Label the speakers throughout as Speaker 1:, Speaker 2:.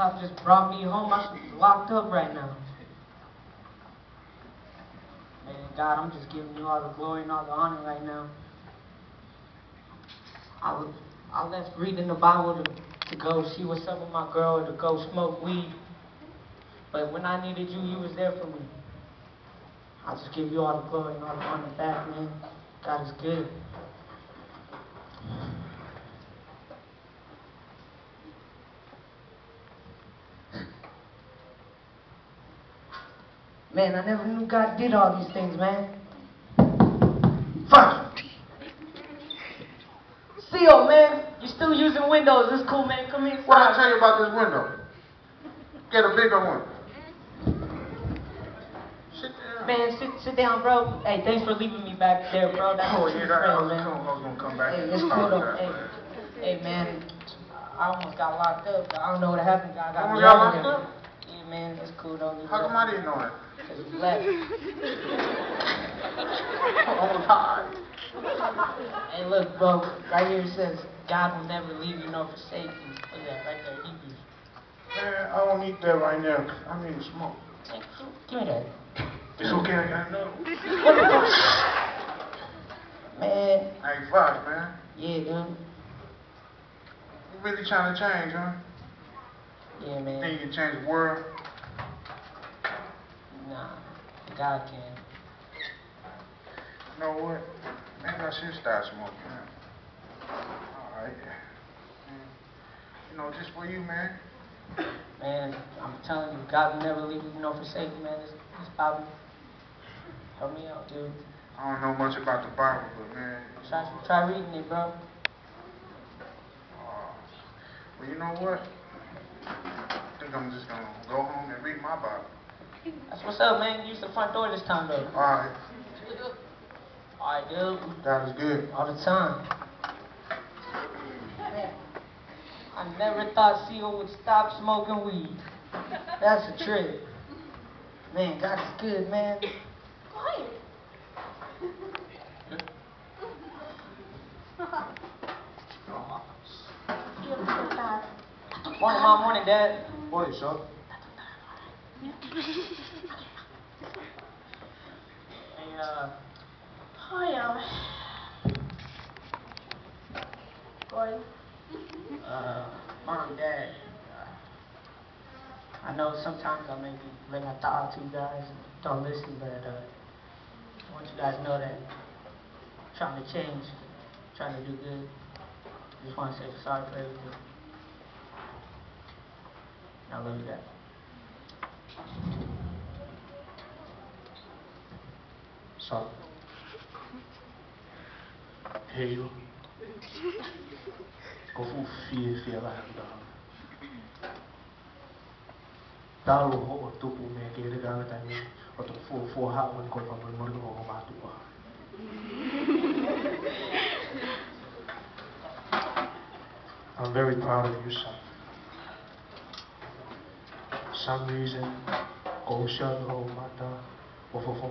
Speaker 1: cop just brought me home. I'm locked up right now. Man, God, I'm just giving you all the glory and all the honor right now. I was, I left reading the Bible to, to go see what's up with my girl, to go smoke weed. But when I needed you, you was there for me. I just give you all the glory and all the honor back, man. God is good. Man, I never knew God did all these things, man. Fuck! Seal, man. You still using Windows. It's cool, man. Come here.
Speaker 2: What I tell you about this window? Get a bigger one. Sit down.
Speaker 1: Man, sit, sit down, bro. Hey, thanks for leaving me back there, bro. That's
Speaker 2: Oh, yeah, that, I
Speaker 1: friend,
Speaker 2: was,
Speaker 1: man.
Speaker 2: I was gonna come back.
Speaker 1: Hey, it's cool though. Hey, hey, man. I almost got locked up. I don't know what happened. I got
Speaker 2: got locked
Speaker 1: there. Man, it's cool though. You
Speaker 2: How come I didn't know it?
Speaker 1: Cause you left.
Speaker 2: Oh, Was high.
Speaker 1: Hey, look, bro. Right here it says, God will never leave you nor forsake you. Look at that right there, Hebrews.
Speaker 2: Man, I don't need that right now. I need to smoke.
Speaker 1: Hey, Give me that.
Speaker 2: It's okay, I got another.
Speaker 1: Fuck? Man,
Speaker 2: Hey, Fox, man.
Speaker 1: yeah, dude.
Speaker 2: You really trying to change, huh?
Speaker 1: Yeah, man.
Speaker 2: Think you can change the world?
Speaker 1: God can.
Speaker 2: You know what? Maybe I should start smoking, man. Alright. Mm. You know, just for you, man.
Speaker 1: Man, I'm telling you, God will never leave you nor forsake you, man. This, this Bible, help me out, dude.
Speaker 2: I don't know much about the Bible, but man.
Speaker 1: Try, try reading it, bro.
Speaker 2: Uh, well, you know what? I think I'm just gonna go home and read my Bible.
Speaker 1: That's what's up, man. Use the front door this time, though.
Speaker 2: Alright,
Speaker 1: Alright, dude.
Speaker 2: that is good.
Speaker 1: All the time. Man, I never thought Seal would stop smoking weed. That's a trip. Man, God is good, man.
Speaker 3: Quiet. You're so bad.
Speaker 1: Morning, mom. Morning, dad.
Speaker 2: What is
Speaker 1: Uh,
Speaker 3: Hi, um. Boy.
Speaker 1: uh, mom, dad. Uh, I know sometimes I maybe let my thought to you guys don't listen, but uh, I want you guys to know that I'm trying to change, trying to do good. Just want to say sorry for everything. I love you guys.
Speaker 4: Talo ho o tupu me o fu fu ha pa ma tu wa I'm very proud of you, son. Some reason, go shun ho mata, o fo fo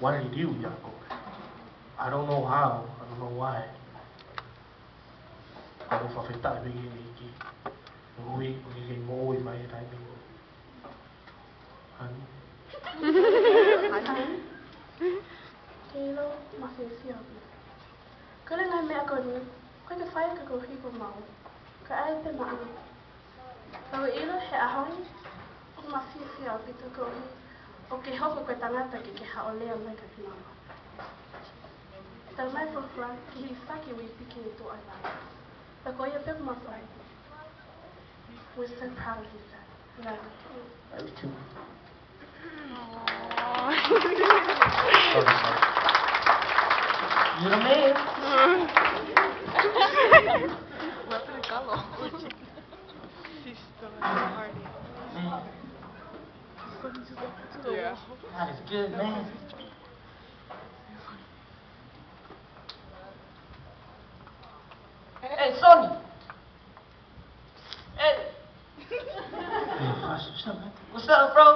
Speaker 4: what did he do, Jacob? I don't know how, I don't know why. I don't know e bengi ni ki. Ngui, ngui ke ngoi mai e tai bengi. Hani?
Speaker 3: Kilo, masi e sio. Kale ngai me ako koe te whai ka kuhi ko mau. Ka ae te maa. Tau ilo he ahoi, ko masi e sio ki te kuhi. Ukihofu kwetanata kikihaolea mbaika kimama talmaisosla kihisaki wiipikiitu alaa takoye pek masai We're so proud of you, sir. Love you.
Speaker 1: Love you too.
Speaker 4: You're amazing.
Speaker 1: Sister, party yeah. That is good, man. Hey, Sonny! Hey! What's up, bro?